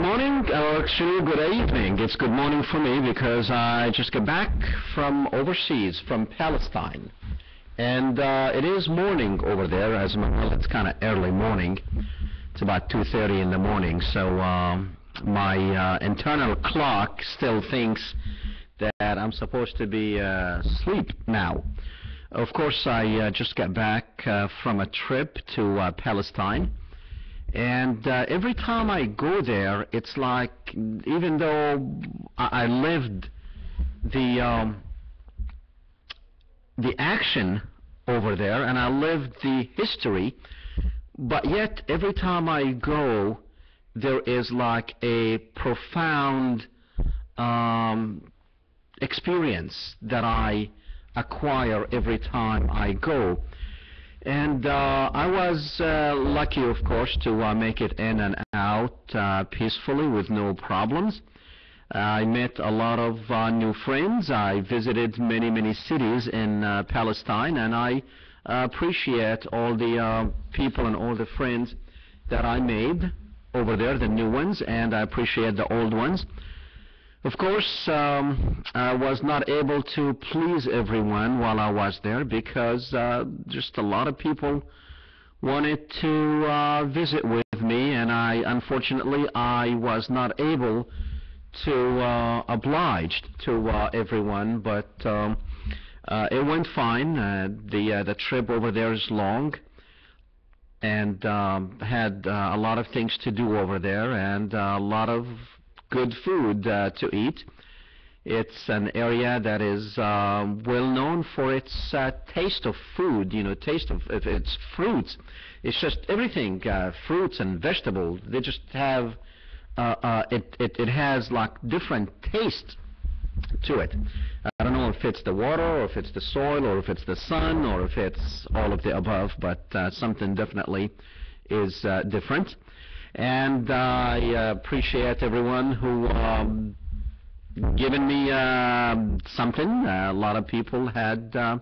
Morning, or actually good evening. It's good morning for me because I just got back from overseas, from Palestine. And uh, it is morning over there, as well, it's kind of early morning. It's about 2.30 in the morning, so um, my uh, internal clock still thinks that I'm supposed to be uh, asleep now. Of course, I uh, just got back uh, from a trip to uh, Palestine. And uh, every time I go there, it's like, even though I, I lived the um, the action over there, and I lived the history, but yet every time I go, there is like a profound um, experience that I acquire every time I go. And uh, I was uh, lucky, of course, to uh, make it in and out uh, peacefully with no problems. I met a lot of uh, new friends. I visited many, many cities in uh, Palestine, and I appreciate all the people and all the friends that I made over there, the new ones, and I appreciate the old ones. Of course, um, I was not able to please everyone while I was there because uh, just a lot of people wanted to uh, visit with me, and I unfortunately I was not able to uh, oblige to uh, everyone. But um, uh, it went fine. Uh, the the trip over there is long, and um, had a lot of things to do over there, and a lot of good food uh, to eat. It's an area that is uh, well known for its uh, taste of food, you know, taste of, of its fruits. It's just everything, uh, fruits and vegetables. They just have, uh, uh, it, it, it has like different taste to it. I don't know if it's the water or if it's the soil or if it's the sun or if it's all of the above, but something definitely is different. And I appreciate everyone who um, given me uh, something. Uh, a lot of people had uh,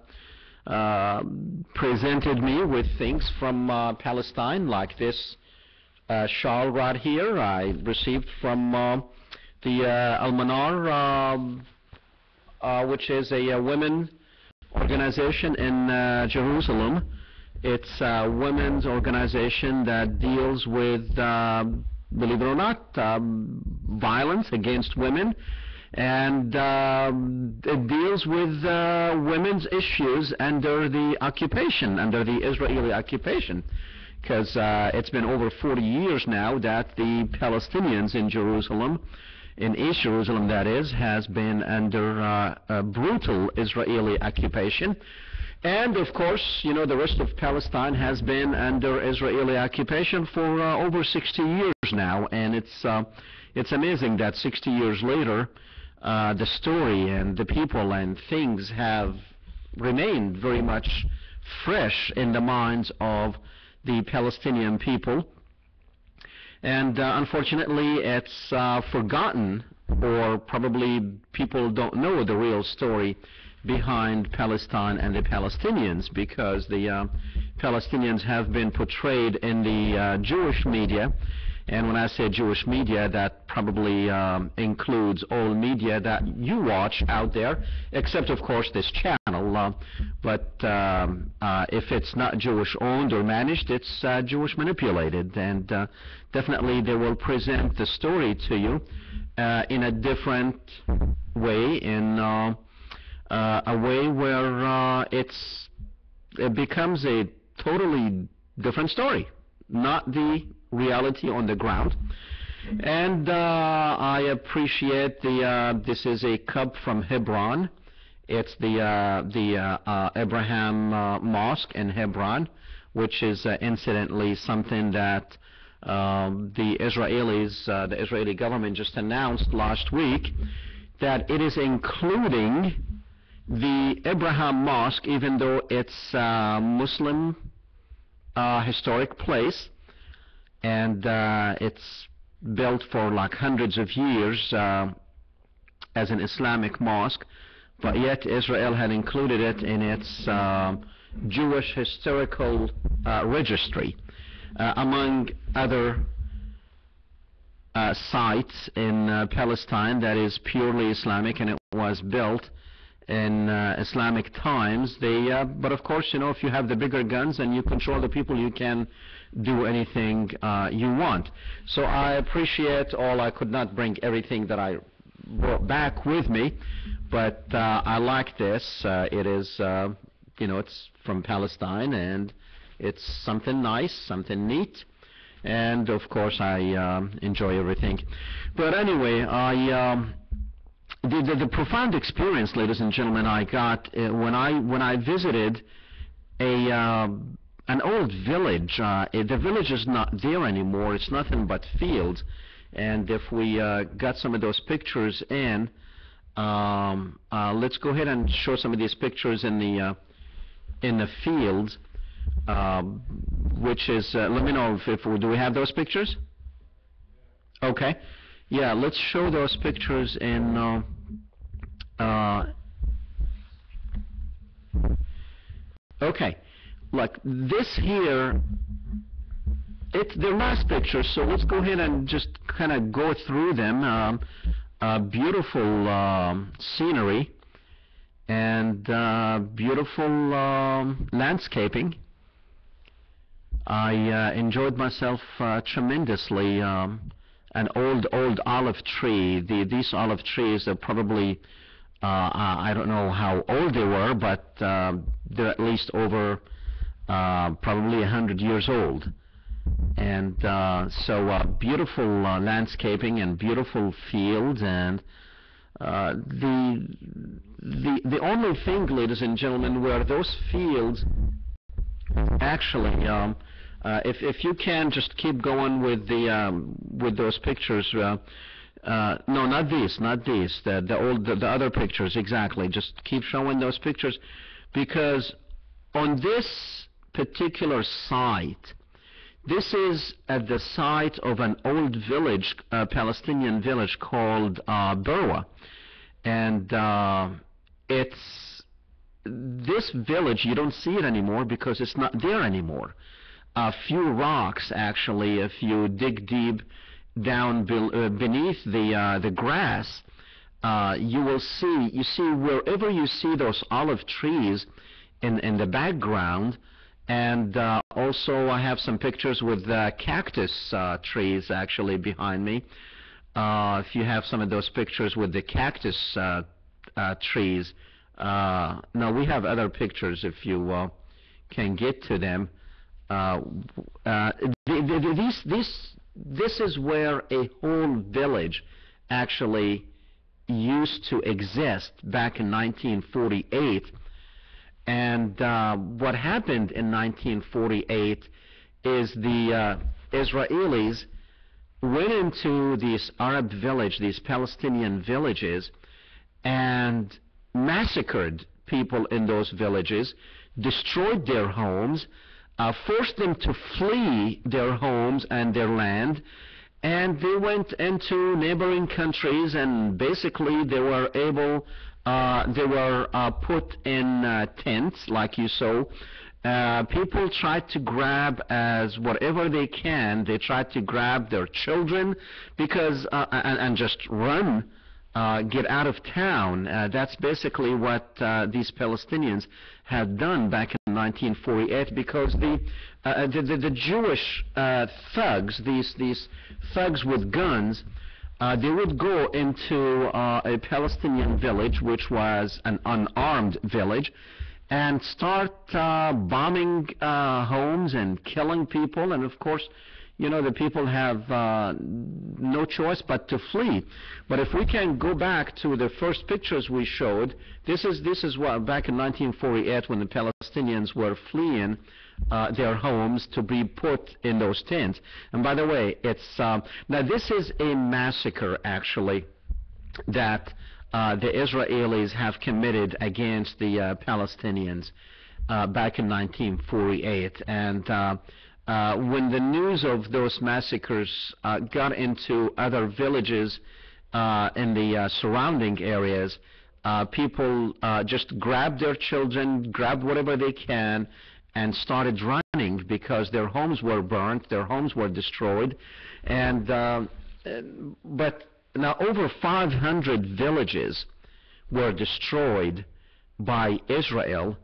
uh, presented me with things from uh, Palestine, like this uh, shawl right here. I received from uh, the uh, Al-Manar, uh, which is a, a women organization in uh, Jerusalem. It's a women's organization that deals with, uh, believe it or not, um, violence against women. And um, it deals with uh, women's issues under the occupation, under the Israeli occupation. Because uh, it's been over 40 years now that the Palestinians in Jerusalem, in East Jerusalem that is, has been under uh, brutal Israeli occupation. And of course, you know, the rest of Palestine has been under Israeli occupation for uh, over 60 years now, and it's uh, it's amazing that 60 years later, uh, the story and the people and things have remained very much fresh in the minds of the Palestinian people. And uh, unfortunately, it's uh, forgotten, or probably people don't know the real story behind Palestine and the Palestinians because the uh, Palestinians have been portrayed in the uh, Jewish media. And when I say Jewish media, that probably um, includes all media that you watch out there, except, of course, this channel. Uh, but um, uh, if it's not Jewish owned or managed, it's uh, Jewish manipulated. And uh, definitely they will present the story to you uh, in a different way, in uh, a way where it's it becomes a totally different story, not the reality on the ground. And uh, I appreciate the uh, this is a cup from Hebron. It's the uh, the uh, uh, Abraham uh, Mosque in Hebron, which is incidentally something that um, the Israelis, the Israeli government just announced last week that it is including the Abraham Mosque, even though it's a Muslim historic place, and uh, it's built for like hundreds of years uh, as an Islamic mosque, but yet Israel had included it in its uh, Jewish historical registry, among other uh, in uh, Palestine that is purely Islamic and it was built in uh, Islamic times. They, but of course, you know, if you have the bigger guns and you control the people, you can do anything uh, you want. So I appreciate all. I could not bring everything that I brought back with me, but uh, I like this. Uh, it is, uh, you know, it's from Palestine and it's something nice, something neat. And of course, I um, enjoy everything. But anyway, I um, the, the, the profound experience, ladies and gentlemen, I got uh, when I when I visited a uh, an old village. Uh, the village is not there anymore. It's nothing but fields. And if we uh, got some of those pictures in, um, uh, let's go ahead and show some of these pictures in the uh, in the fields, um, which is. Uh, let me know if, if we, do we have those pictures. Okay, yeah. Let's show those pictures in. Uh, okay, like this here it's they're nice pictures, so let's go ahead and just kind of go through them. Um, uh, beautiful um, scenery and uh, beautiful um, landscaping. I uh, enjoyed myself uh, tremendously. Um, an old, old olive tree. The, these olive trees are probably, uh, I don't know how old they were, but uh, they're at least over probably a hundred years old and uh, so uh, beautiful uh, landscaping and beautiful fields and uh, the the the only thing, ladies and gentlemen, were those fields actually. Um, uh, if if you can just keep going with the um, with those pictures. Uh, uh, no, not these, not these. The the old the, the other pictures exactly. Just keep showing those pictures, because on this particular site, this is at the site of an old village, a Palestinian village called uh, Berwa. And uh, it's this village, you don't see it anymore because it's not there anymore. A few rocks, actually, if you dig deep down be uh, beneath the, uh, the grass, uh, you will see, you see wherever you see those olive trees in, in the background, and uh, also I have some pictures with uh, cactus uh, trees actually behind me. Uh, if you have some of those pictures with the cactus uh, uh, trees. now we have other pictures if you can get to them. The, the, these, this, this is where a whole village actually used to exist back in 1948 and uh, what happened in 1948 is the uh, Israelis went into these Arab village, these Palestinian villages, and massacred people in those villages, destroyed their homes, uh, forced them to flee their homes and their land, and they went into neighboring countries and basically they were able they were uh, put in uh, tents like you saw. Uh, people try to grab as whatever they can. They try to grab their children because uh, and, and, just run, uh, get out of town. that's basically what these Palestinians had done back in 1948 because the the, the, the, Jewish thugs, these these thugs with guns uh, they would go into uh, a Palestinian village, which was an unarmed village, and start uh, bombing uh, homes and killing people. And of course, you know, the people have uh, no choice but to flee. But if we can go back to the first pictures we showed, this is this is what back in 1948 when the Palestinians were fleeing uh, their homes to be put in those tents. And by the way, it's um, now this is a massacre actually that uh, the Israelis have committed against the uh, Palestinians uh, back in 1948. And uh, when the news of those massacres got into other villages in the surrounding areas, people just grabbed their children, grabbed whatever they can, and started running because their homes were burnt, their homes were destroyed, and uh, but now over 500 villages were destroyed by Israel.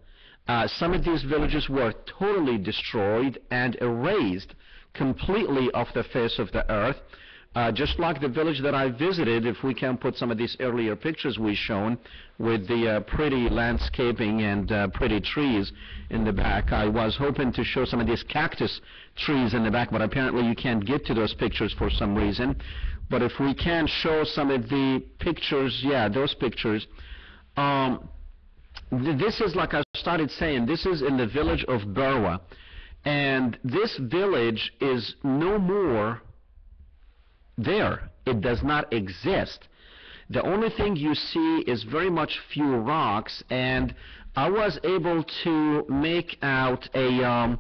Uh, some of these villages were totally destroyed and erased completely off the face of the earth. Uh, just like the village that I visited, if we can put some of these earlier pictures we shown with the uh, pretty landscaping and uh, pretty trees in the back. I was hoping to show some of these cactus trees in the back, but apparently you can't get to those pictures for some reason. But if we can show some of the pictures, yeah, those pictures. Um, th this is like I started saying, this is in the village of Berwa. And this village is no more there. It does not exist. The only thing you see is very much few rocks, and I was able to make out a um,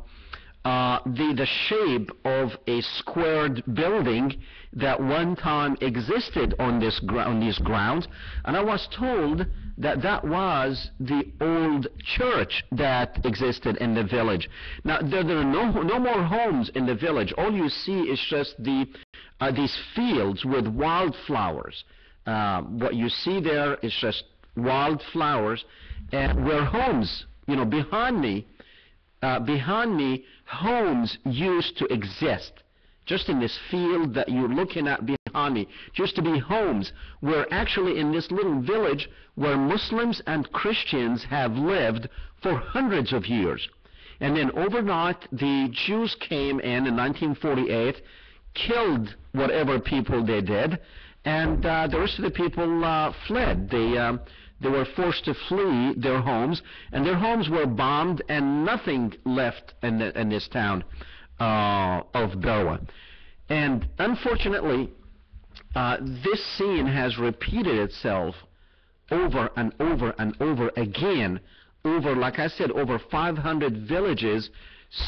uh, the the shape of a squared building that one time existed on this on these grounds, and I was told that that was the old church that existed in the village. Now there, there are no no more homes in the village. All you see is just the uh, these fields with wildflowers. Uh, what you see there is just wildflowers, and where homes, you know, behind me, uh, behind me, homes used to exist. Just in this field that you're looking at behind me, just to be homes, where actually in this little village where Muslims and Christians have lived for hundreds of years. And then overnight, the Jews came in in 1948 killed whatever people they did, and uh, the rest of the people uh, fled. They um, they were forced to flee their homes, and their homes were bombed, and nothing left in, the, in this town uh, of Berwa. And unfortunately, uh, this scene has repeated itself over and over and over again, over, like I said, over 500 villages,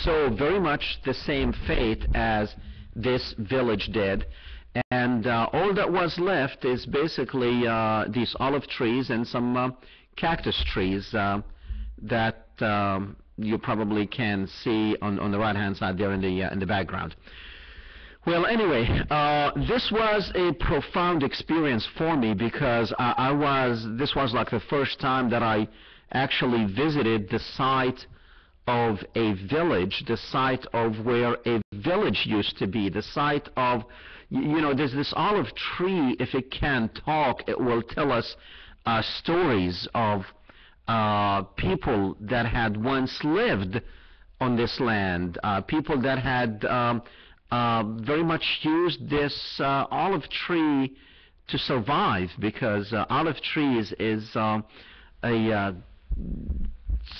so very much the same fate as this village did. And uh, all that was left is basically uh, these olive trees and some uh, cactus trees uh, that um, you probably can see on, on the right-hand side there in the, uh, in the background. Well, anyway, uh, this was a profound experience for me because I, I was, this was like the first time that I actually visited the site of a village, the site of where a village used to be, the site of, you know, there's this olive tree, if it can talk, it will tell us uh, stories of uh, people that had once lived on this land, uh, people that had um, uh, very much used this uh, olive tree to survive because uh, olive trees is um, a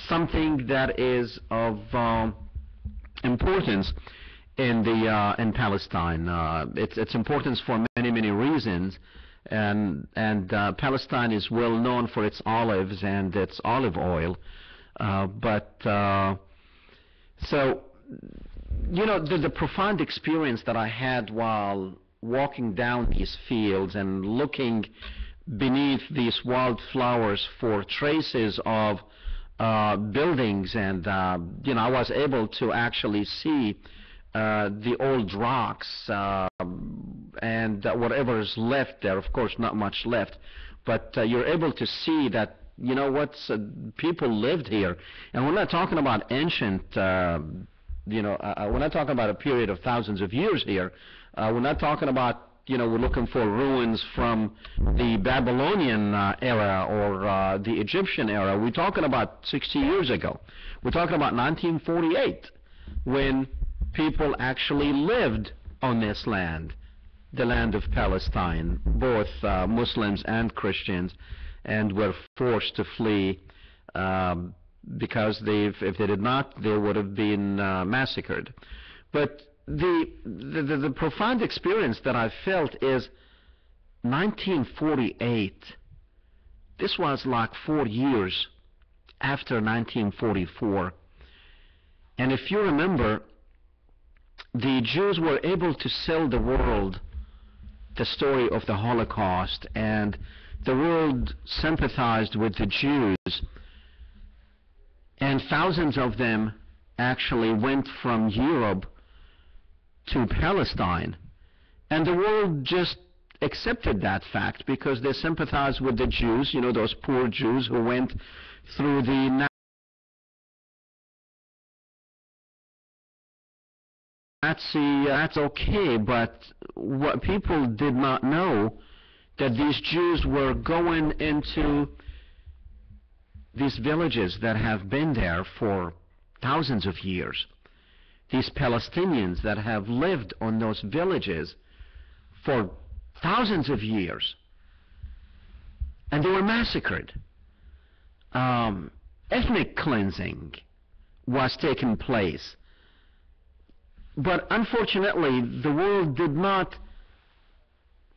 something that is of um, importance in the uh, in Palestine. Uh, it's its importance for many many reasons, and and uh, Palestine is well known for its olives and its olive oil, uh, but uh, so you know the, the profound experience that I had while walking down these fields and looking beneath these wildflowers for traces of uh, buildings, and you know I was able to actually see uh, the old rocks uh, and whatever is left there. Of course, not much left, but uh, you're able to see that you know what people lived here, and we're not talking about ancient. you know, we're not talking about a period of thousands of years here. we're not talking about you know, we're looking for ruins from the Babylonian uh, era or uh, the Egyptian era. We're talking about 60 years ago. We're talking about 1948 when people actually lived on this land, the land of Palestine, both uh, Muslims and Christians, and were forced to flee um, because if they did not, they would have been uh, massacred. But the, the, the profound experience that I felt is 1948. This was like four years after 1944. And if you remember, the Jews were able to sell the world the story of the Holocaust, and the world sympathized with the Jews. And thousands of them actually went from Europe to Palestine And the world just accepted that fact because they sympathized with the Jews, you know, those poor Jews who went through the Nazi, that's okay, but what people did not know that these Jews were going into these villages that have been there for thousands of years. These Palestinians that have lived on those villages for thousands of years. And they were massacred. Um, ethnic cleansing was taking place. But unfortunately, the world did not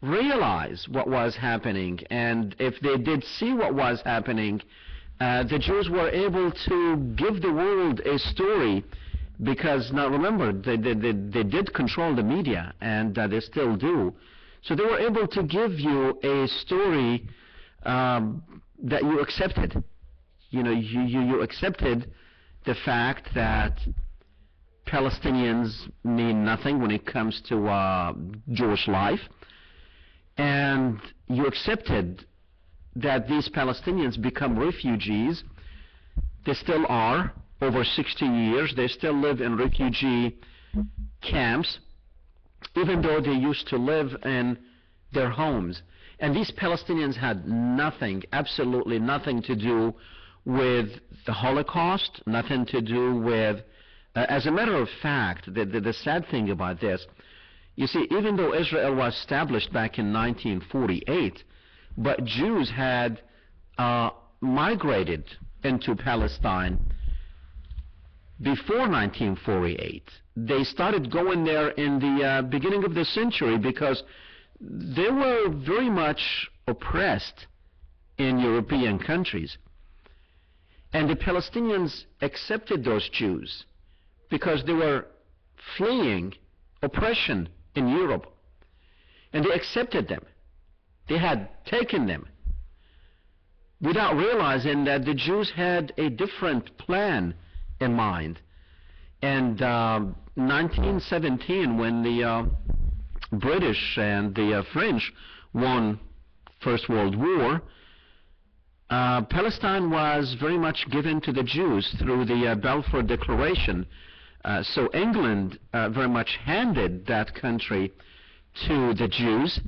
realize what was happening. And if they did see what was happening, uh, the Jews were able to give the world a story because now remember they, they, they, they did control the media and uh, they still do so they were able to give you a story um, that you accepted you know you, you, you accepted the fact that Palestinians mean nothing when it comes to uh, Jewish life and you accepted that these Palestinians become refugees they still are over 60 years. They still live in refugee camps, even though they used to live in their homes. And these Palestinians had nothing, absolutely nothing to do with the Holocaust, nothing to do with, uh, as a matter of fact, the, the, the sad thing about this, you see, even though Israel was established back in 1948, but Jews had uh, migrated into Palestine before 1948. They started going there in the uh, beginning of the century because they were very much oppressed in European countries. And the Palestinians accepted those Jews because they were fleeing oppression in Europe. And they accepted them. They had taken them without realizing that the Jews had a different plan in mind. And uh, 1917, when the uh, British and the uh, French won First World War, uh, Palestine was very much given to the Jews through the uh, Balfour Declaration. Uh, so England very much handed that country to the Jews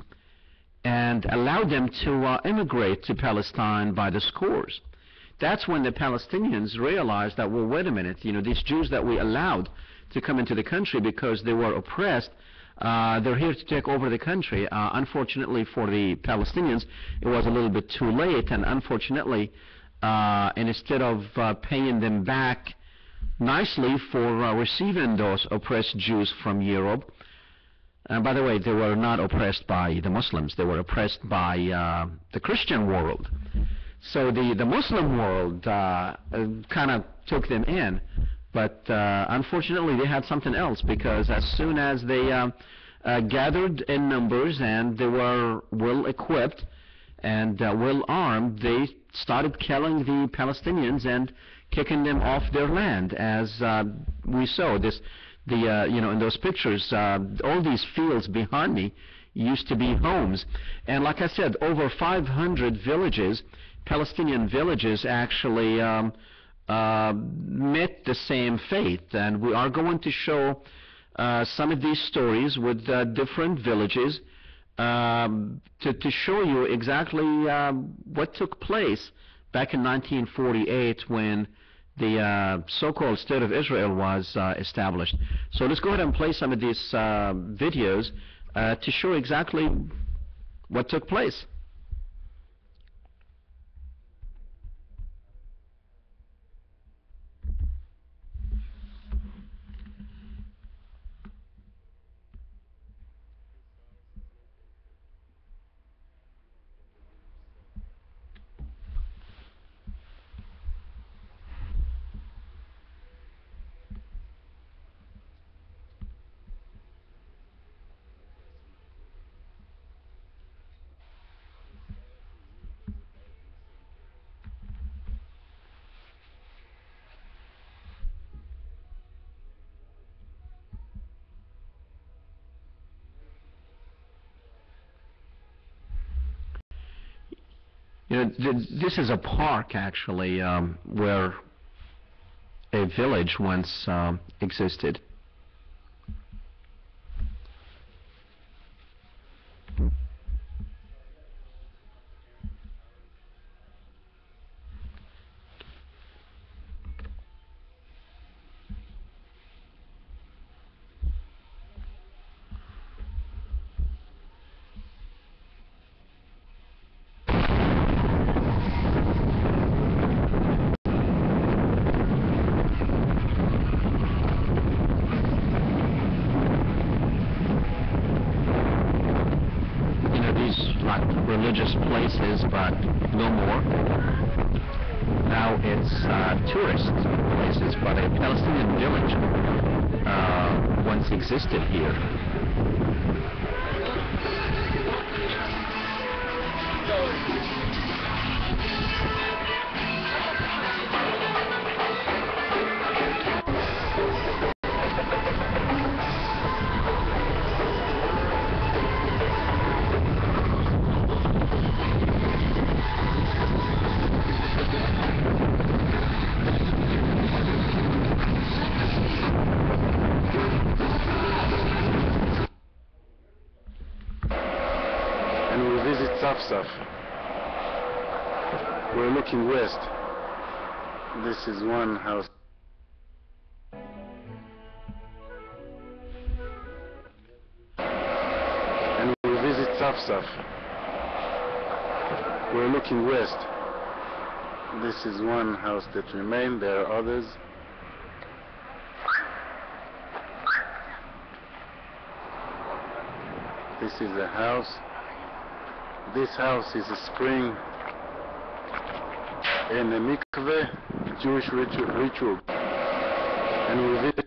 and allowed them to immigrate to Palestine by the scores that's when the Palestinians realized that, well, wait a minute, you know, these Jews that we allowed to come into the country because they were oppressed, uh, they're here to take over the country. Uh, unfortunately for the Palestinians, it was a little bit too late, and unfortunately, uh, instead of uh, paying them back nicely for uh, receiving those oppressed Jews from Europe, and by the way, they were not oppressed by the Muslims, they were oppressed by uh, the Christian world. So the, the Muslim world uh, kind of took them in, but uh, unfortunately they had something else because as soon as they uh, uh, gathered in numbers and they were well equipped and uh, well armed, they started killing the Palestinians and kicking them off their land, as uh, we saw. This, the uh, you know, in those pictures, uh, all these fields behind me used to be homes, and like I said, over 500 villages Palestinian villages actually um, uh, met the same fate. And we are going to show uh, some of these stories with uh, different villages um, to, to, show you exactly uh, what took place back in 1948 when the uh, so-called State of Israel was uh, established. So let's go ahead and play some of these videos to show exactly what took place. This is a park actually um, where a village once um, existed. you know, these like religious places, but no more. Now it's uh, tourist places, but a Palestinian village uh, once existed here. Safsaf. We're looking west. This is one house. And we visit Safsaf. We're looking west. This is one house that remained. There are others. This is a house. This house is a spring and a mikveh, Jewish ritual. ritual. And we visit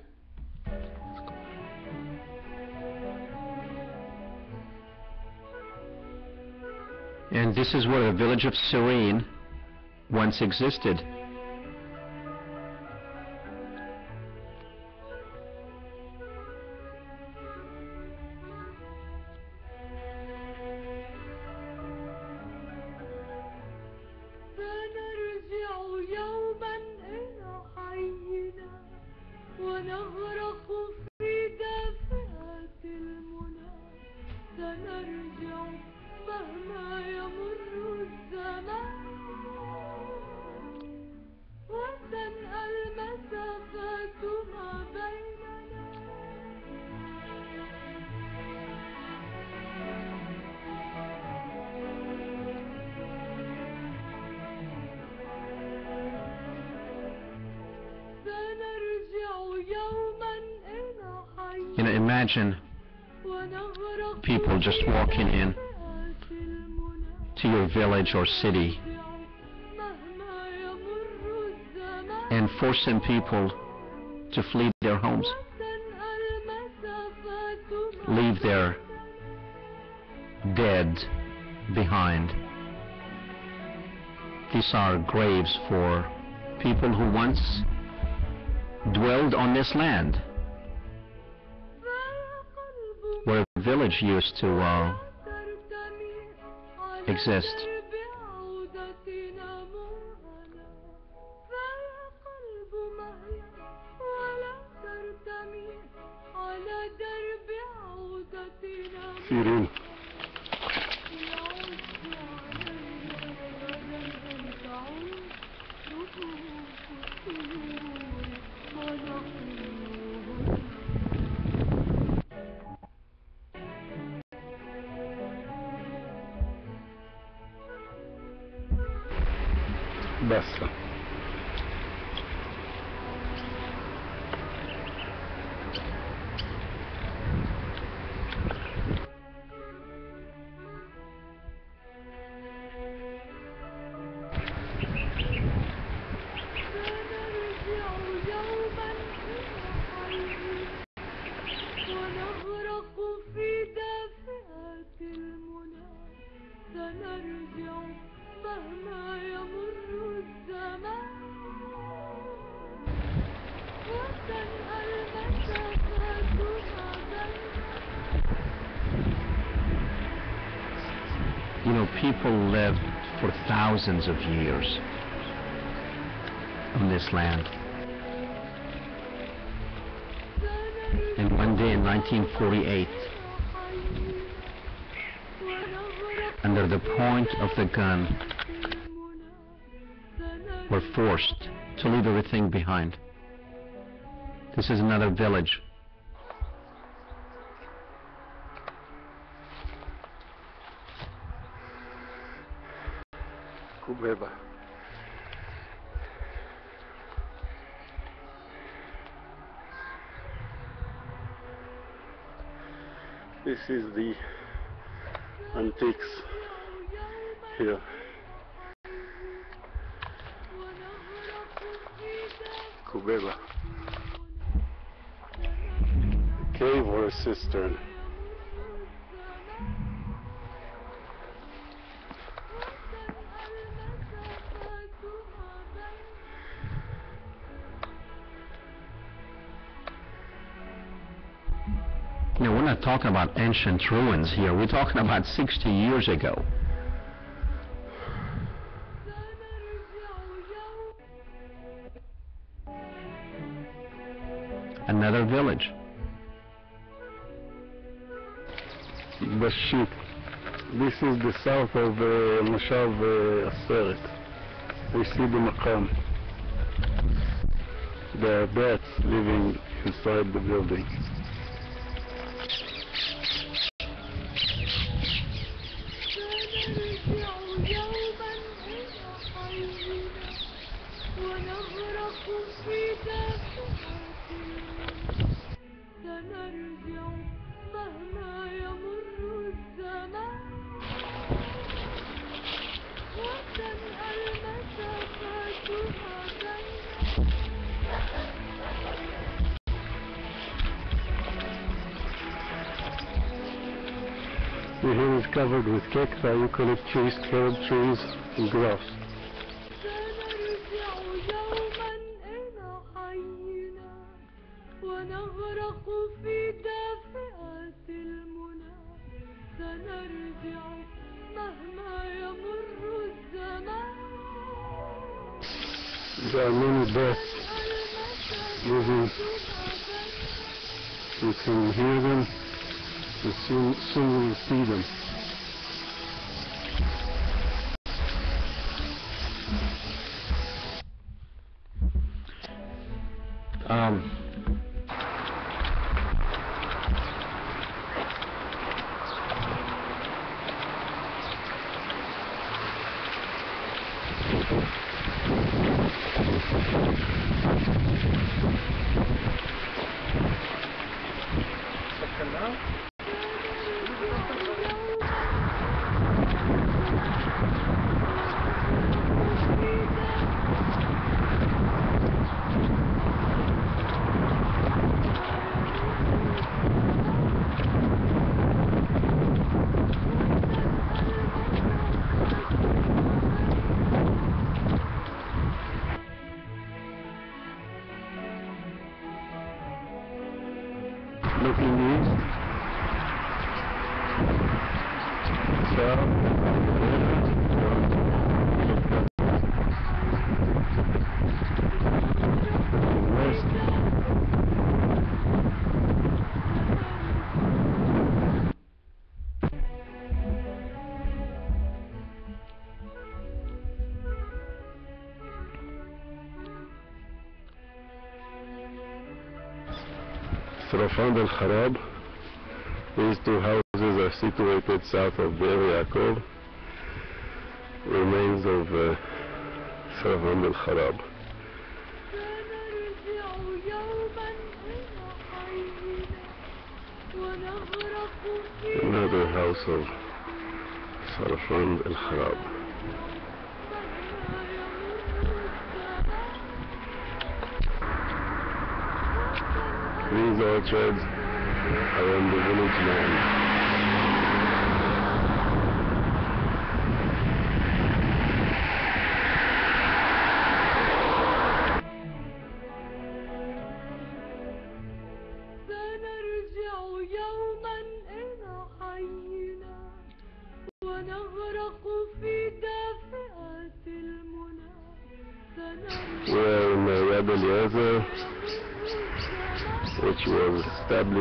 And this is where the village of Serene once existed. imagine people just walking in to your village or city and forcing people to flee their homes, leave their dead behind. These are graves for people who once dwelled on this land. village used to uh, exist. Basta. Thousands of years on this land. And one day in 1948, under the point of the gun, were forced to leave everything behind. This is another village. Is the You know, we're not talking about ancient ruins here. We're talking about 60 years ago. Another village. Bashit. This is the south of uh, Moshav uh, Aseret. We see the Maqam. There are bats living inside the building. Eucalypt trees, carrot trees, and grass. Khan al Kharab. These two houses are situated south of Bir Yaakov, remains of uh, al Kharab. Another house of Sarafand al Kharab. These orchards are on the village land.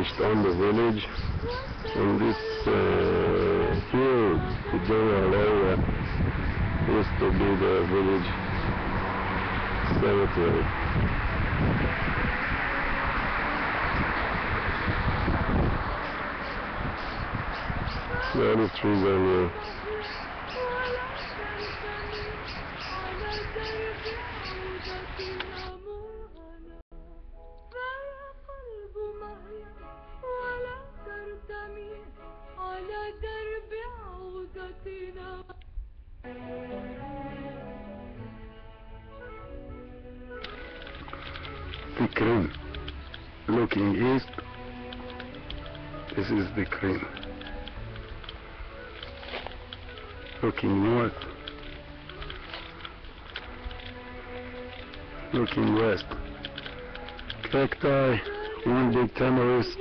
Established on the village. And this uh, the general area, used to be the village cemetery. Many trees are here. Looking north, looking west. Cacti, one big tamarisk,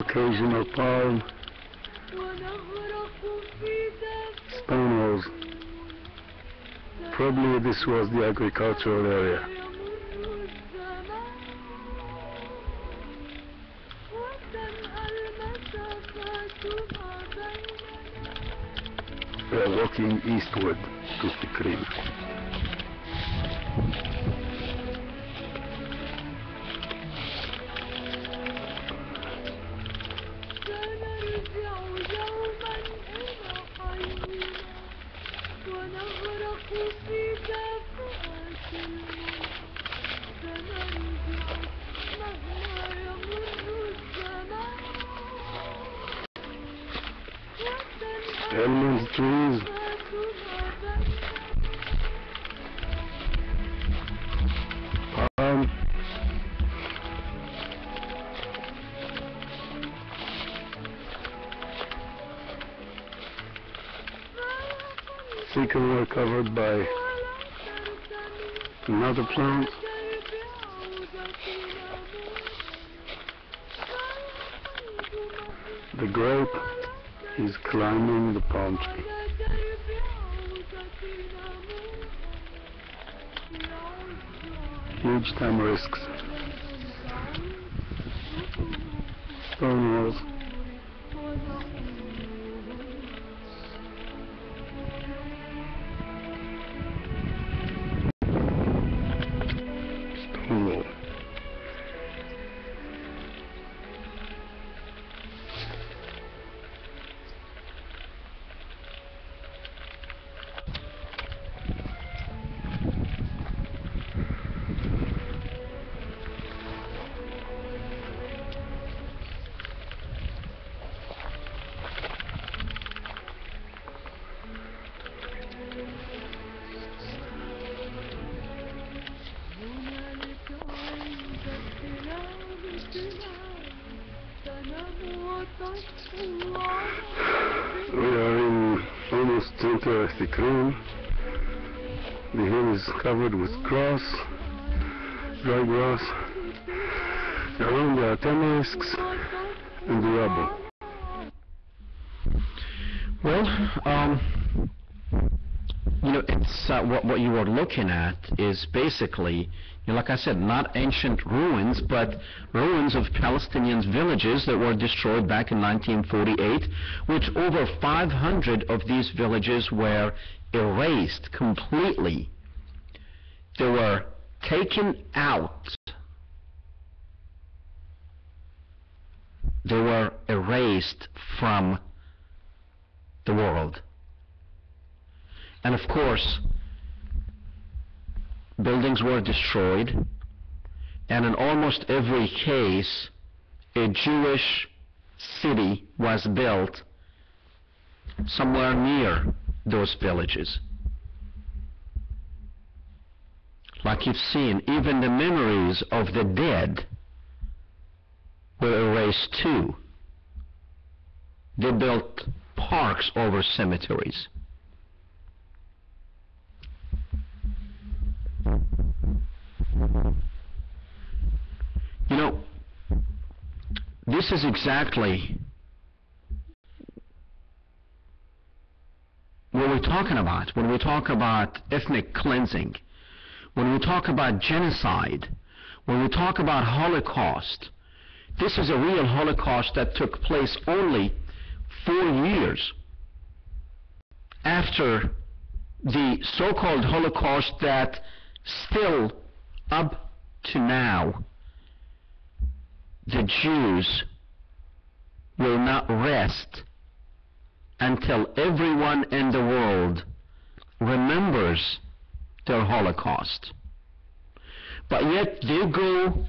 occasional palm, spaniels. Probably this was the agricultural area. We are walking eastward to the almost center the hill is covered with grass, dry grass. Around there are tamarisks and the rubble. Well, um, what what you are looking at is basically, you know, like I said, not ancient ruins, but ruins of Palestinian villages that were destroyed back in 1948, which over 500 of these villages were erased completely. They were taken out. They were erased from the world. And of course, buildings were destroyed, and in almost every case, a Jewish city was built somewhere near those villages. Like you've seen, even the memories of the dead were erased too. They built parks over cemeteries. You know, this is exactly what we're talking about when we talk about ethnic cleansing. when we talk about genocide, when we talk about Holocaust, this is a real Holocaust that took place only four years after the so-called Holocaust that still up to now the Jews will not rest until everyone in the world remembers their Holocaust. But yet they go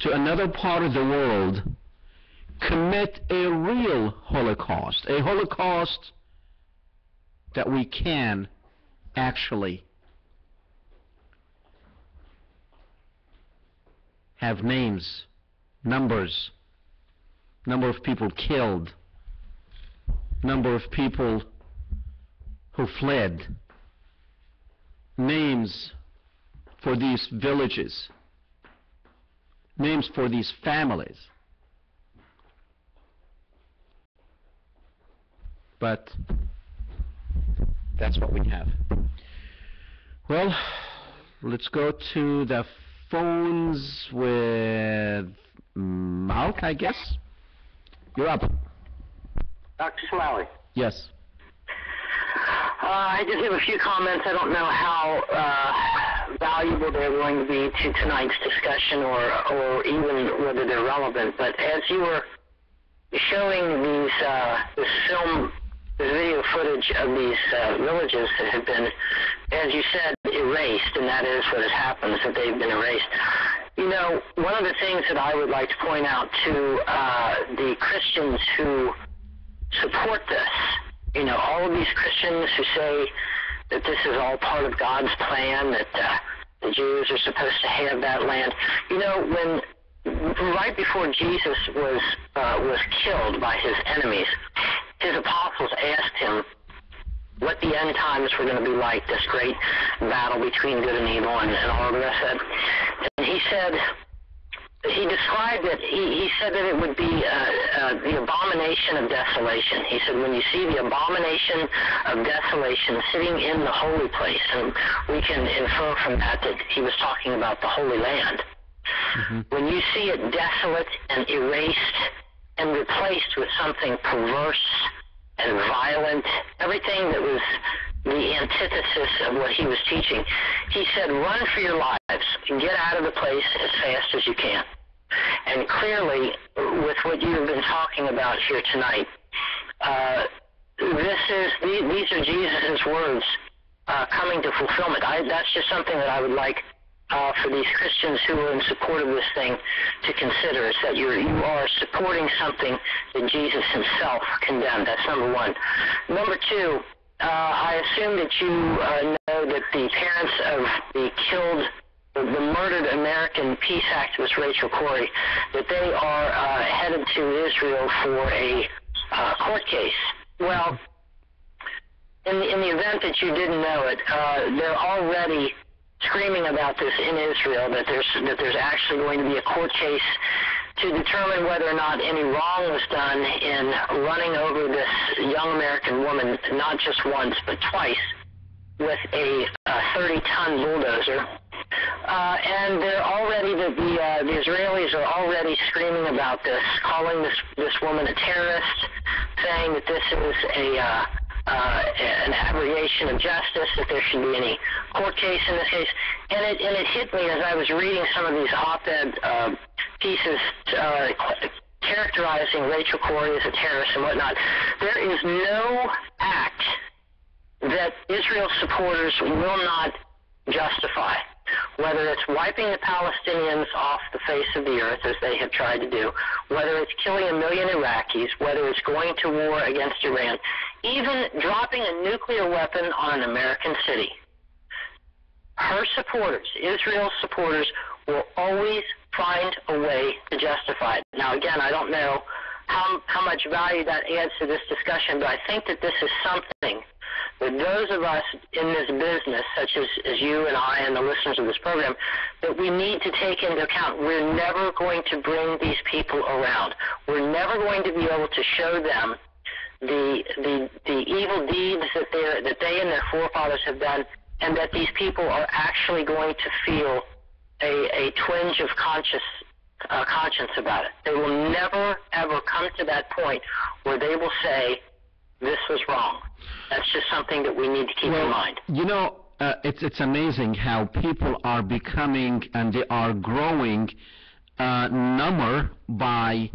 to another part of the world, commit a real Holocaust, a Holocaust that we can actually have names, numbers, number of people killed, number of people who fled, names for these villages, names for these families. But that's what we have. Well, let's go to the phones with Mark, I guess. You're up. Dr. Smiley. Yes. Uh, I just have a few comments. I don't know how uh, valuable they're going to be to tonight's discussion or, or even whether they're relevant. But as you were showing these, uh, this film, this video footage of these uh, villages that have been, as you said, erased, and that is what has happened, is that they've been erased. You know, one of the things that I would like to point out to uh, the Christians who support this, you know, all of these Christians who say that this is all part of God's plan, that uh, the Jews are supposed to have that land. You know, when right before Jesus was uh, was killed by his enemies, his apostles asked him what the end times were going to be like, this great battle between good and evil, and, and all of rest. And he said, he described it, he, he said that it would be uh, uh, the abomination of desolation. He said, when you see the abomination of desolation sitting in the holy place, and we can infer from that that he was talking about the Holy Land. Mhm. When you see it desolate and erased and replaced with something perverse and violent, everything that was the antithesis of what he was teaching, he said, run for your lives and get out of the place as fast as you can. And clearly, with what you have been talking about here tonight, uh, this is these are Jesus' words uh, coming to fulfillment. I, that's just something that I would like uh, for these Christians who are in support of this thing to consider is that you're, you are supporting something that Jesus himself condemned. That's number one. Number two, uh, I assume that you uh, know that the parents of the killed, the, murdered American peace activist Rachel Corrie, that they are uh, headed to Israel for a uh, court case. Well, in the, in the event that you didn't know it, uh, they're already screaming about this in Israel that there's that there's actually going to be a court case to determine whether or not any wrong was done in running over this young American woman not just once but twice with a uh, 30-ton bulldozer. Uh, and they're already the the, uh, the Israelis are already screaming about this, calling this this woman a terrorist, saying that this is a uh, uh, an abrogation of justice, that there should be any court case in this case. And it, and it hit me as I was reading some of these op-ed uh, pieces uh, characterizing Rachel Corrie as a terrorist and whatnot. There is no act that Israel supporters will not justify. Whether it's wiping the Palestinians off the face of the earth, as they have tried to do, whether it's killing a million Iraqis, whether it's going to war against Iran, even dropping a nuclear weapon on an American city. Her supporters, Israel's supporters, will always find a way to justify it. Now, again, I don't know how, how much value that adds to this discussion, but I think that this is something that those of us in this business, such as, as you and I and the listeners of this program, that we need to take into account. We're never going to bring these people around. We're never going to be able to show them the the the evil deeds that they that they and their forefathers have done and that these people are actually going to feel a, a twinge of conscious uh, conscience about it. They will never ever come to that point where they will say this was wrong. That's just something that we need to keep in mind. You know, uh, it's it's amazing how people are becoming and they are growing uh, number by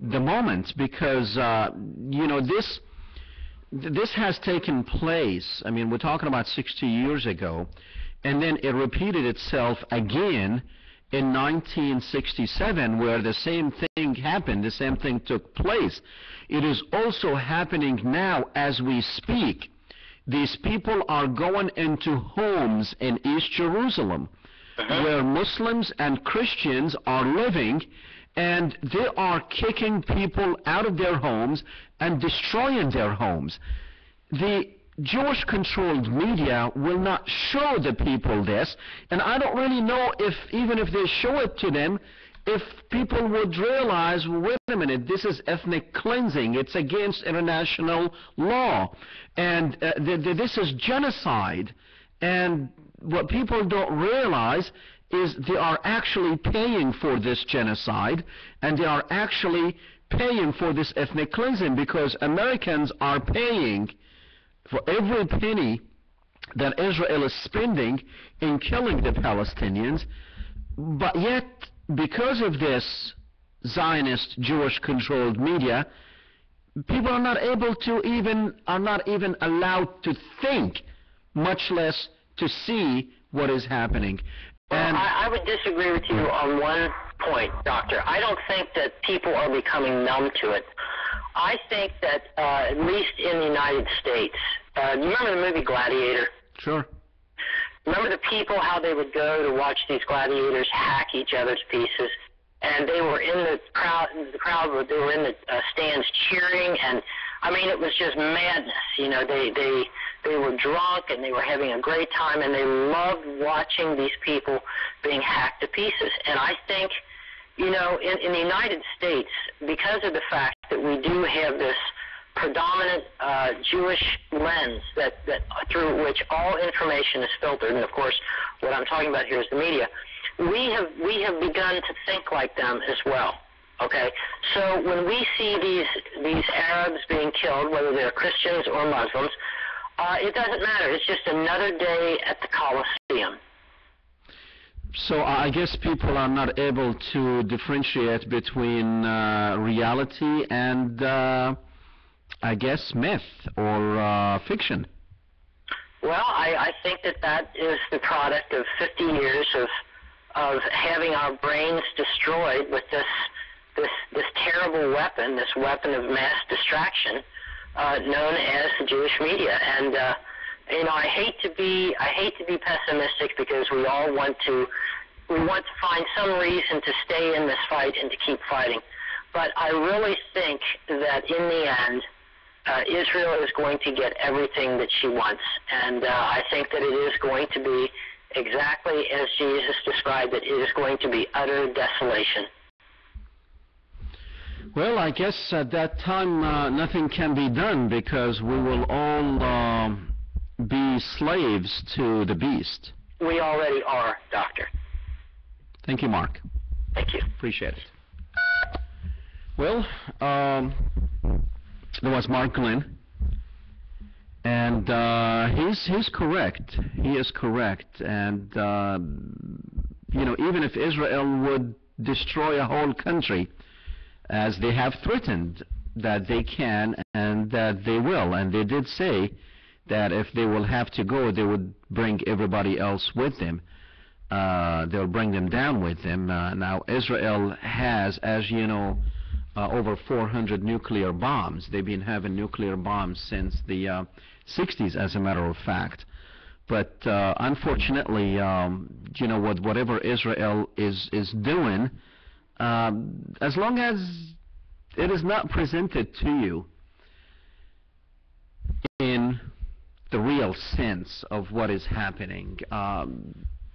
the moment because uh, you know this this has taken place. I mean, we're talking about 60 years ago, and then it repeated itself again in 1967, where the same thing happened, the same thing took place. It is also happening now as we speak. These people are going into homes in East Jerusalem where Muslims and Christians are living and they are kicking people out of their homes and destroying their homes. The Jewish controlled media will not show the people this, and I don't really know if, even if they show it to them, if people would realize, wait a minute, this is ethnic cleansing, it's against international law, and uh, th- th- this is genocide. And what people don't realize is they are actually paying for this genocide and they are actually paying for this ethnic cleansing because Americans are paying for every penny that Israel is spending in killing the Palestinians, but yet because of this Zionist Jewish controlled media, people are not able to even are not even allowed to think, much less to see what is happening. And I, I would disagree with you on one point, Doctor. I don't think that people are becoming numb to it. I think that, uh, at least in the United States, uh, you remember the movie Gladiator? sure, Remember the people, how they would go to watch these gladiators hack each other's pieces? And they were in the crowd, the crowd, were- they were in the uh, stands cheering, and I mean, it was just madness. You know, they, they, they were drunk and they were having a great time, and they loved watching these people being hacked to pieces. And I think, you know, in, in the United States, because of the fact that we do have this predominant uh, Jewish lens that, that through which all information is filtered, and of course, what I'm talking about here is the media. We have we have begun to think like them as well. Okay, so when we see these these Arabs being killed, whether they're Christians or Muslims, uh, it doesn't matter. It's just another day at the Colosseum. So I guess people are not able to differentiate between uh, reality and, uh, I guess, myth or uh, fiction. Well, I, I think that that is the product of 50 years of of having our brains destroyed with this this this terrible weapon, this weapon of mass distraction, uh, known as the Jewish media. And uh, you know, I hate to be I hate to be pessimistic because we all want to we want to find some reason to stay in this fight and to keep fighting. But I really think that in the end, uh, Israel is going to get everything that she wants. And uh, I think that it is going to be exactly as Jesus described it. It is going to be utter desolation. Well, I guess at that time uh, nothing can be done because we will all um, be slaves to the beast. We already are, Doctor. Thank you, Mark. Thank you. Appreciate it. Well, um, there was Mark Glenn, and uh, he's he's correct. He is correct, and uh, you know even if Israel would destroy a whole country, as they have threatened that they can and that they will, and they did say that if they will have to go, they would bring everybody else with them uh, they'll bring them down with them. Uh, now, Israel has, as you know, uh, over 400 nuclear bombs. They've been having nuclear bombs since the uh, 60s, as a matter of fact. But uh, unfortunately, um, you know, what, whatever Israel is is doing, um, as long as it is not presented to you in the real sense of what is happening, um,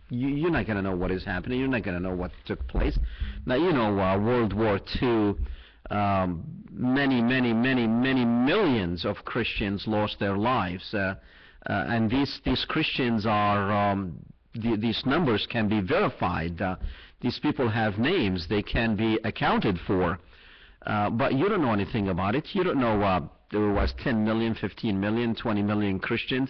you, you're not going to know what is happening. You're not going to know what took place. Now, you know, uh, World War II, um, many, many, many, many millions of Christians lost their lives. Uh, uh, and these these Christians are um, the, these numbers can be verified. These people have names; they can be accounted for. Uh, but you don't know anything about it. You don't know uh, there was 10 million, 15 million, 20 million Christians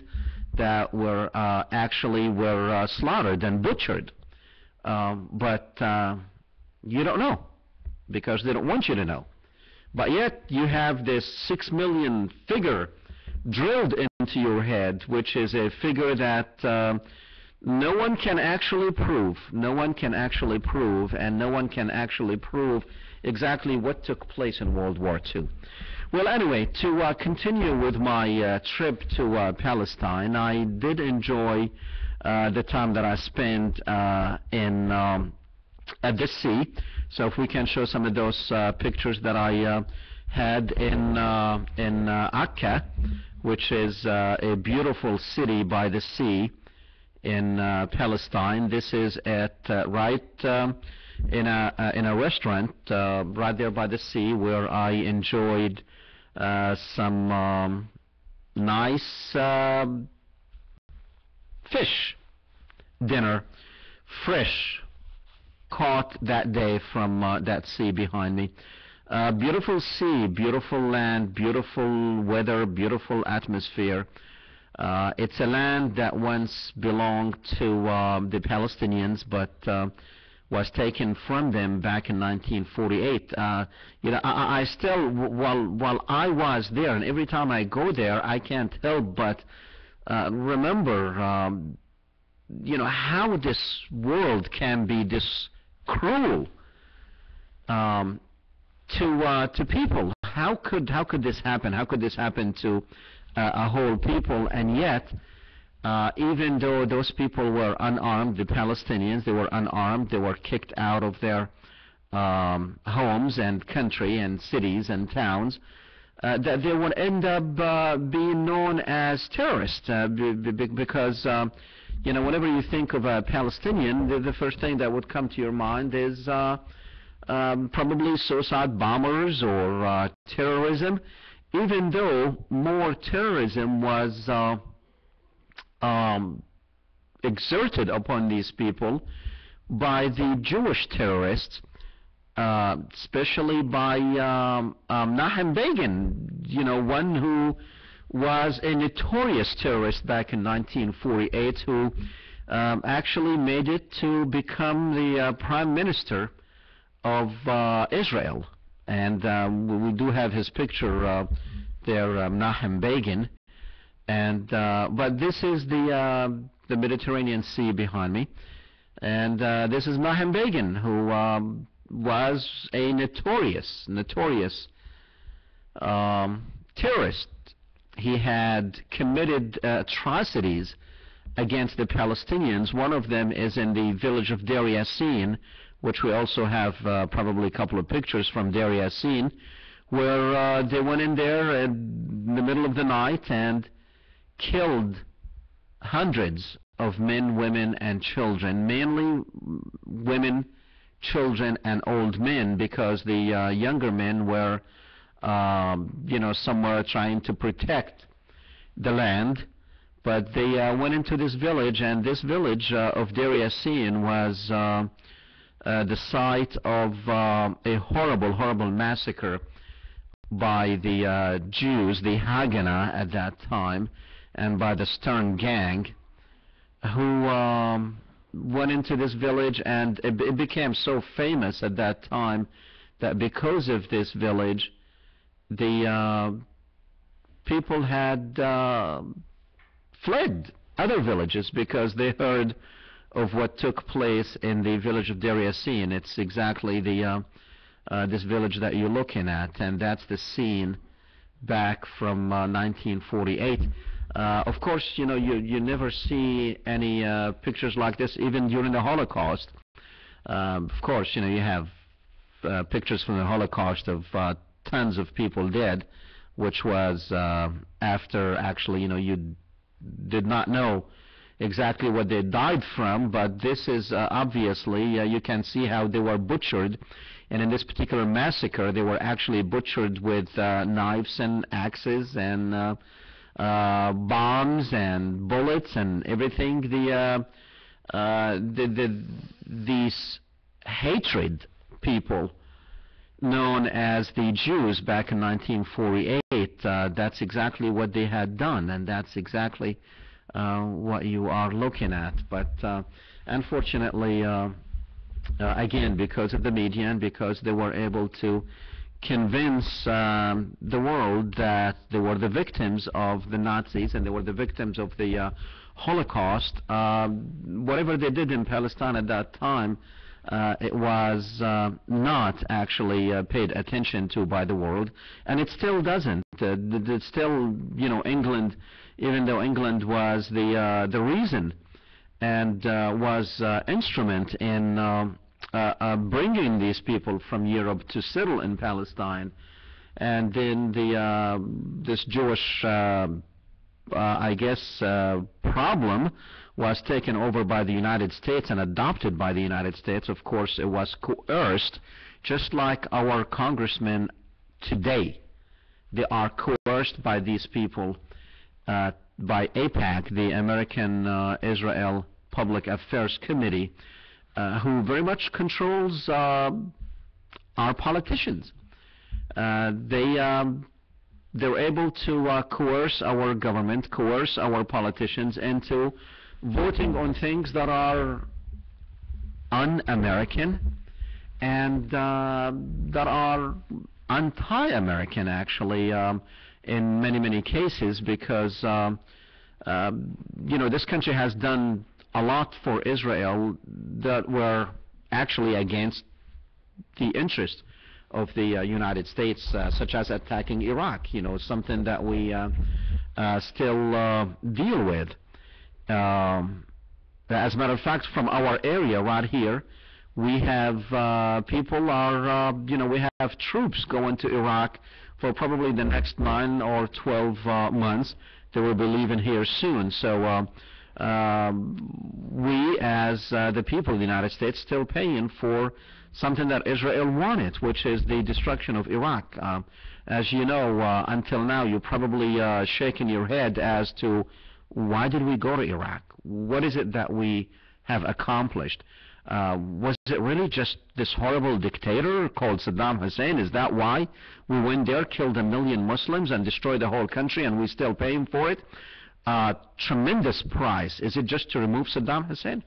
that were uh, actually were uh, slaughtered and butchered. Um, but uh, you don't know because they don't want you to know. But yet you have this six million figure drilled into your head, which is a figure that uh, no one can actually prove. No one can actually prove, and no one can actually prove exactly what took place in World War II. Well, anyway, to uh, continue with my uh, trip to uh, Palestine, I did enjoy uh, the time that I spent uh, in um, at the sea. So if we can show some of those uh, pictures that I had in in Akka, which is a beautiful city by the sea in uh, Palestine. This is at uh, right um, in a uh, in a restaurant uh, right there by the sea where I enjoyed uh, some um, nice fish dinner, fresh, caught that day from that sea behind me. Uh, beautiful sea, beautiful land, beautiful weather, beautiful atmosphere. Uh, it's a land that once belonged to um, the Palestinians, but uh, was taken from them back in 1948. Uh, you know, I, I still, while while I was there, and every time I go there, I can't help but uh, remember, um, you know, how this world can be this cruel um, to uh, to people. How could how could this happen? How could this happen to a whole people? And yet, uh, even though those people were unarmed, the Palestinians, they were unarmed. They were kicked out of their um, homes and country and cities and towns. Uh, that they would end up uh, being known as terrorists uh, b- b- because um, you know whenever you think of a Palestinian, the, the first thing that would come to your mind is uh, um, probably suicide bombers or uh, terrorism, even though more terrorism was uh, um, exerted upon these people by the Jewish terrorists, uh, especially by um, um, Menachem Begin, you know, one who was a notorious terrorist back in 1948 who um, actually made it to become the uh, prime minister of uh, Israel. And um, we do have his picture uh, there, um, Menachem Begin. And uh, but this is the uh, the Mediterranean Sea behind me, and uh, this is Menachem Begin, who um, was a notorious, notorious um, terrorist. He had committed uh, atrocities against the Palestinians. One of them is in the village of Deir Yassin, which we also have uh, probably a couple of pictures from Deir Yassin, where uh, they went in there in the middle of the night and killed hundreds of men, women, and children, mainly women, children, and old men, because the uh, younger men were, um, you know, somewhere trying to protect the land. But they uh, went into this village, and this village uh, of Deir Yassin was uh, the site of uh, a horrible, horrible massacre by the uh, Jews, the Haganah at that time, and by the Stern Gang, who um, went into this village, and it, it became so famous at that time that because of this village, the uh, people had uh, fled other villages because they heard of what took place in the village of Deir. It's exactly the uh, uh, this village that you're looking at, and that's the scene back from uh, 1948. Uh, of course, you know you you never see any uh, pictures like this even during the Holocaust. Um, of course, you know you have uh, pictures from the Holocaust of tons of people dead, which was after actually you know you did not know exactly what they died from, but this is uh, obviously uh, you can see how they were butchered. And in this particular massacre, they were actually butchered with uh, knives and axes and uh, uh, bombs and bullets and everything. The, uh, the, the these hatred people known as the Jews back in 1948. Uh, that's exactly what they had done, and that's exactly what you are looking at. But uh, unfortunately, uh, uh, again, because of the media and because they were able to convince um, the world that they were the victims of the Nazis and they were the victims of the uh, Holocaust, um, whatever they did in Palestine at that time, uh, it was uh, not actually uh, paid attention to by the world, and it still doesn't. Uh, th- still, you know, England, even though England was the uh, the reason and uh, was uh, instrument in um, uh, uh, bringing these people from Europe to settle in Palestine, and then the uh, this Jewish, uh, uh, I guess, uh, problem was taken over by the United States and adopted by the United States. Of course, it was coerced, just like our congressmen today. They are coerced by these people, uh, by AIPAC, the American uh, Israel Public Affairs Committee, uh, who very much controls uh, our politicians. Uh, they um, they're able to uh, coerce our government, coerce our politicians into voting on things that are un-American and uh, that are anti-American actually um, in many many cases because um, uh, you know this country has done a lot for Israel that were actually against the interest of the uh, United States, uh, such as attacking Iraq. You know, something that we uh, uh still uh, deal with. Um, as a matter of fact, from our area right here, we have people are you know we have troops going to Iraq for probably the next nine or twelve months. They will be leaving here soon. So. Um, we, as the people of the United States, still paying for something that Israel wanted, which is the destruction of Iraq. Uh, as you know, uh, until now, you're probably uh, shaking your head as to why did we go to Iraq? What is it that we have accomplished? Uh, was it really just this horrible dictator called Saddam Hussein? Is that why we went there, killed a million Muslims, and destroyed the whole country, and we still paying for it? Uh, tremendous price. Is it just to remove Saddam Hussein?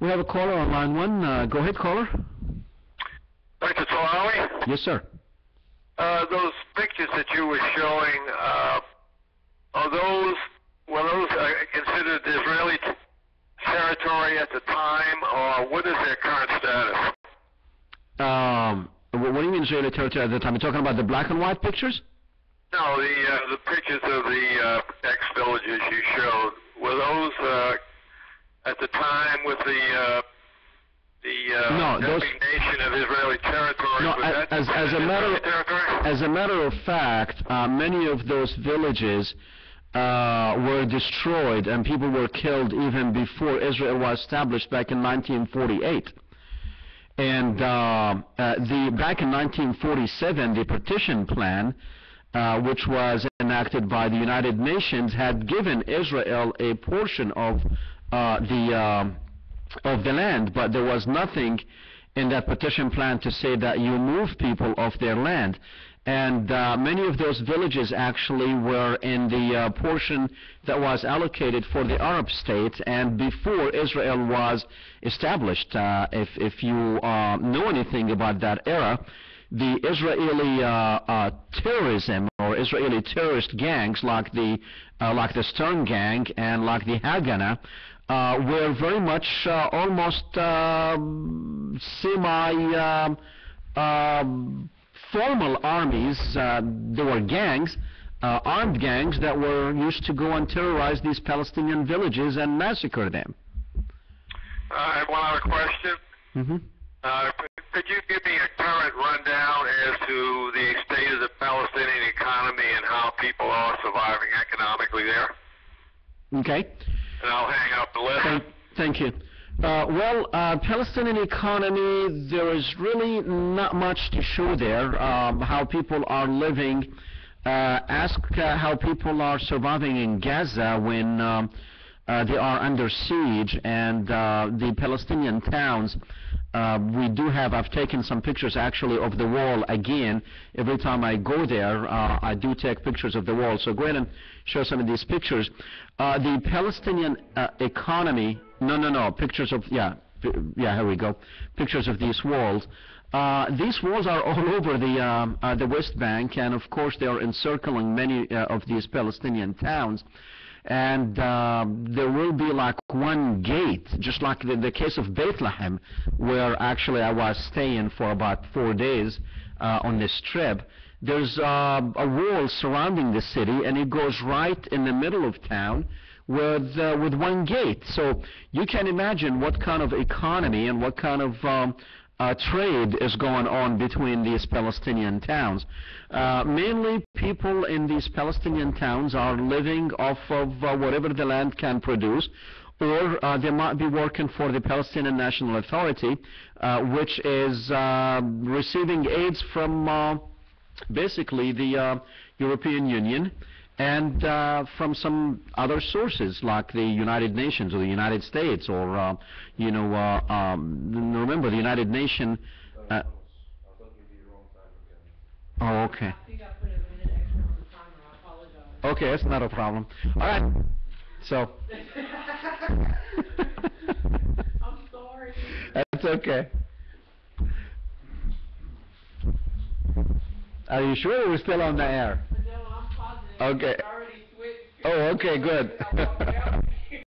We have a caller on line one. Uh, go ahead, caller. Dr. Tillawi, Yes, sir. uh, those pictures that you were showing, uh, are those, were those uh, considered Israeli territory at the time, or what is their current status? Um, what do you mean Israeli territory at the time? You're talking about the black and white pictures? No, the uh, the pictures of the uh, ex-villages you showed, were those uh, at the time with the uh, the uh, No, those- designation of Israeli territory? No, was a- that as- as a matter- territory? As a matter of fact, uh, many of those villages uh, were destroyed and people were killed even before Israel was established back in 1948. And uh, uh, the back in 1947, the partition plan, uh, which was enacted by the United Nations, had given Israel a portion of the of the land, but there was nothing in that petition plan to say that you move people off their land. And uh, many of those villages actually were in the uh, portion that was allocated for the Arab states. And before Israel was established, uh, if, if you uh, know anything about that era, the Israeli uh, uh, terrorism or Israeli terrorist gangs like the uh, like the Stern gang and like the Haganah uh, were very much uh, almost um, semi um, um, formal armies. Uh, they were gangs, uh, armed gangs that were used to go and terrorize these Palestinian villages and massacre them. I have one other question. hmm Uh, could you give me a current rundown as to the state of the Palestinian economy and how people are surviving economically there? Okay. And I'll hang up the list. Thank, thank you. Uh, well, uh, Palestinian economy, there is really not much to show there. Um, how people are living uh, ask uh, how people are surviving in Gaza when um, uh, they are under siege and uh, the Palestinian towns. We do have, I've taken some pictures actually of the wall again. Every time I go there, I do take pictures of the wall. So go ahead and show some of these pictures. The Palestinian economy, no, no, no, pictures of, yeah, yeah, here we go. Pictures of these walls. Uh, these walls are all over the um, uh, the West Bank, and of course they are encircling many uh, of these Palestinian towns. And um, there will be like one gate, just like the, the case of Bethlehem, where actually I was staying for about four days uh, on this trip. There's uh, a wall surrounding the city, and it goes right in the middle of town with uh, with one gate. So you can imagine what kind of economy and what kind of um, uh, trade is going on between these Palestinian towns. Uh, mainly, people in these Palestinian towns are living off of uh, whatever the land can produce. Or uh, they might be working for the Palestinian National Authority, uh, which is uh, receiving aids from uh, basically the uh, European Union and uh, from some other sources like the United Nations or the United States or uh, you know uh, um, remember the United Nations. Uh, oh, okay. I think I put a minute extra on the timer, I apologize. Okay, that's not a problem. All right. So. I'm sorry. That's okay. Are you sure we're still on the air? No, I'm positive. Okay. I already switched. Oh, okay, good. I walked out.